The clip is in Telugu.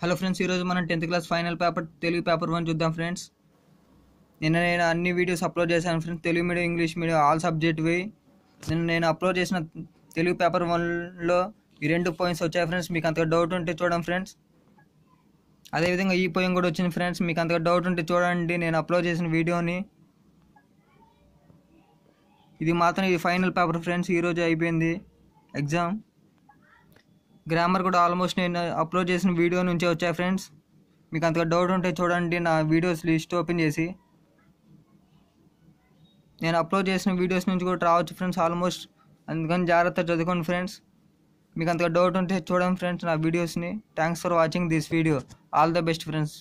హలో ఫ్రెండ్స్ ఈరోజు మనం tenth class final paper Telugu paper one చూద్దాం ఫ్రెండ్స్. నిన్న నేను అన్ని వీడియోస్ అప్లోడ్ చేశాను friends Telugu medium English medium all subject నిన్న నేను అప్లోడ్ చేసిన తెలుగు పేపర్ వన్లో ఈ రెండు పోయిన్స్ వచ్చాయి ఫ్రెండ్స్ మీకు అంతగా డౌట్ ఉంటే చూడండి ఫ్రెండ్స్. అదేవిధంగా ఈ పోయిన్ కూడా వచ్చింది ఫ్రెండ్స్ మీకు అంతగా డౌట్ ఉంటే చూడండి నేను అప్లోడ్ చేసిన వీడియోని. ఇది మాత్రం ఇది ఫైనల్ పేపర్ ఫ్రెండ్స్ ఈరోజు అయిపోయింది ఎగ్జామ్. గ్రామర్ కూడా ఆల్మోస్ట్ నేను అప్లోడ్ చేసిన వీడియో నుంచే వచ్చాయి ఫ్రెండ్స్ మీకు అంతగా డౌట్ ఉంటే చూడండి నా వీడియోస్ లిస్ట్ ఓపెన్ చేసి. నేను అప్లోడ్ చేసిన వీడియోస్ నుంచి కూడా రావచ్చు ఫ్రెండ్స్ ఆల్మోస్ట్ అందుకని జాగ్రత్త చదువుకోండి ఫ్రెండ్స్ మీకు అంతగా డౌట్ ఉంటే చూడండి ఫ్రెండ్స్ నా వీడియోస్ని thanks for watching this video all the best friends